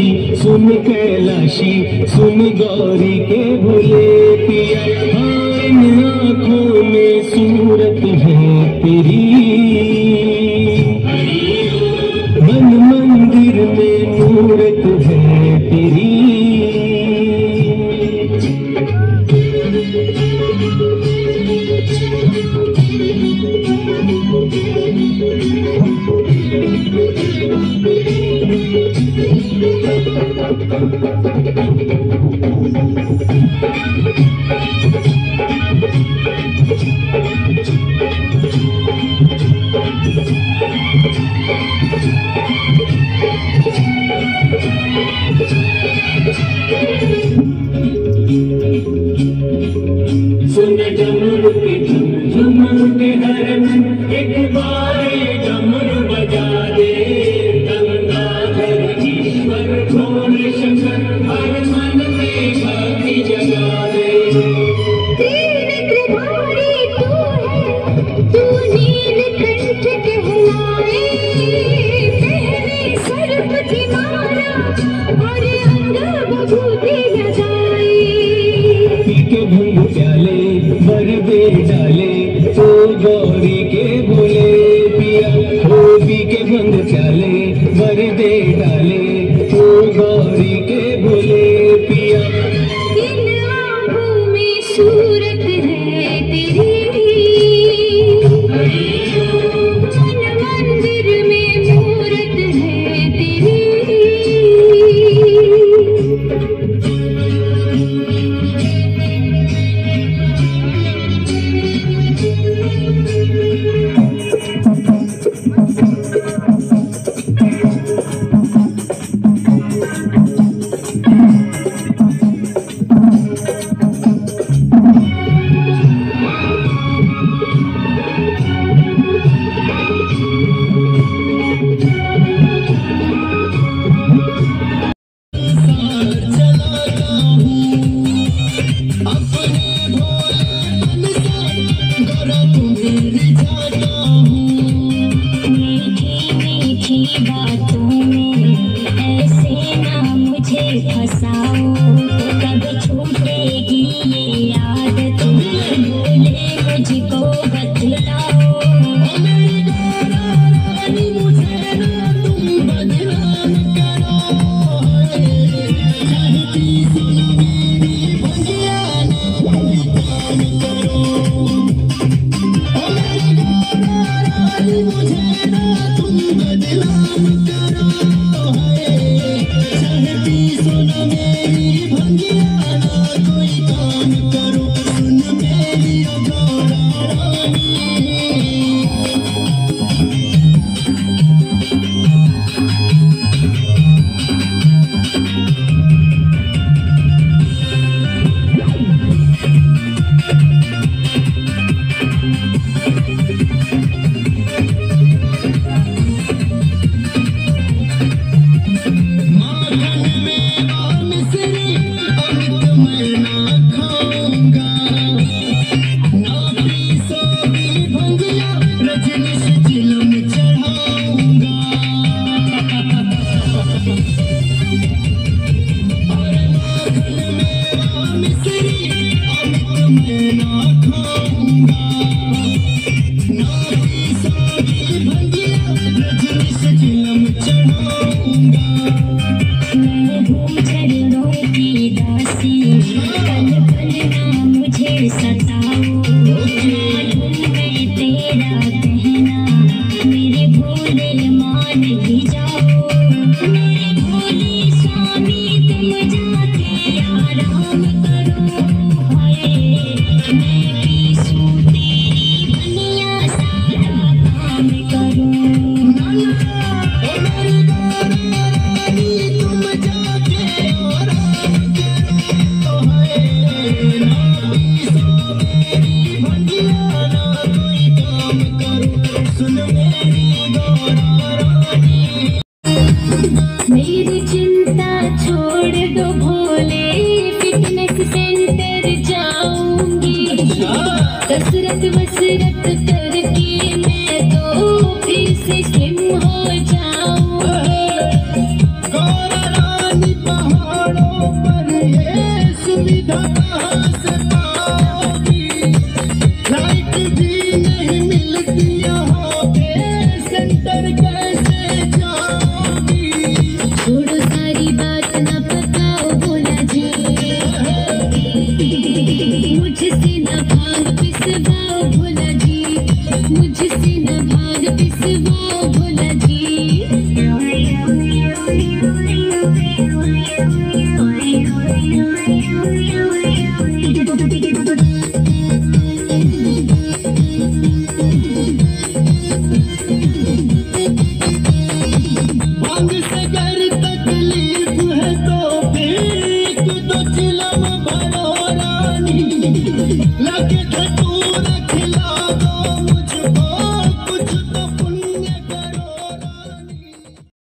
भूलेती सुन कैलाशी सुन गौरी के भूले आँखों में सूरत है तेरी। मन मंदिर में पूरे एक बार